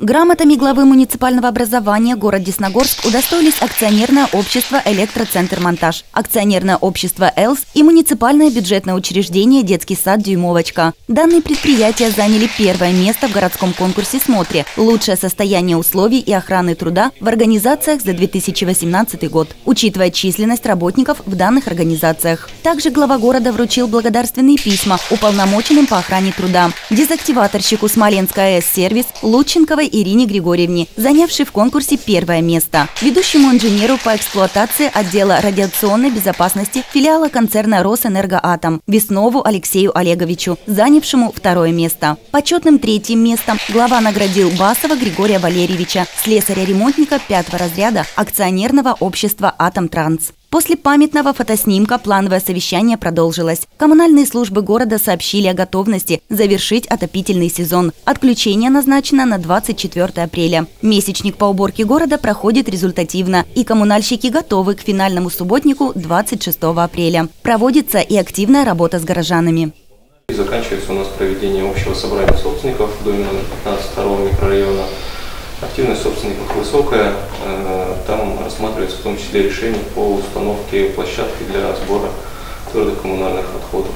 Грамотами главы муниципального образования город Десногорск удостоились акционерное общество «Электроцентр Монтаж», акционерное общество «Элс» и муниципальное бюджетное учреждение «Детский сад Дюймовочка». Данные предприятия заняли первое место в городском конкурсе «Смотре» «Лучшее состояние условий и охраны труда в организациях за 2018 год», учитывая численность работников в данных организациях. Также глава города вручил благодарственные письма уполномоченным по охране труда, дезактиваторщику Смоленская АЭС-сервис Лученковой Ирине Григорьевне, занявшей в конкурсе первое место, ведущему инженеру по эксплуатации отдела радиационной безопасности филиала концерна «Росэнергоатом» Веснову Алексею Олеговичу, занявшему второе место. Почетным третьим местом глава наградил Басова Григория Валерьевича, слесаря-ремонтника пятого разряда акционерного общества «Атом Транс». После памятного фотоснимка плановое совещание продолжилось. Коммунальные службы города сообщили о готовности завершить отопительный сезон. Отключение назначено на 24 апреля. Месячник по уборке города проходит результативно, и коммунальщики готовы к финальному субботнику 26 апреля. Проводится и активная работа с горожанами. Заканчивается у нас проведение общего собрания собственников в доме номер 15 второго микрорайона. Активность собственников высокая, э, там рассматривается в том числе решение по установке площадки для сбора твердых коммунальных отходов.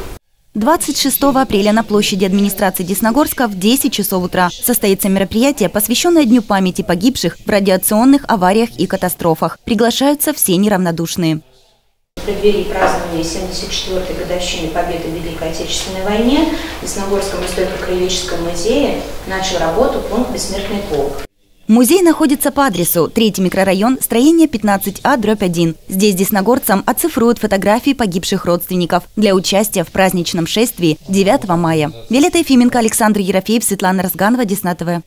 26 апреля на площади администрации Десногорска в 10 часов утра состоится мероприятие, посвященное Дню памяти погибших в радиационных авариях и катастрофах. Приглашаются все неравнодушные. В преддверии празднования 74-й годовщины победы в Великой Отечественной войне в Десногорском историко-краеведческом музее начал работу пункт «Бессмертный полк». Музей находится по адресу 3 микрорайон, строение 15А, дробь 1. Здесь десногорцам оцифруют фотографии погибших родственников для участия в праздничном шествии 9 мая. Виолетта Ефименко, Александр Ерофеев, Светлана Разганова, Десна ТВ.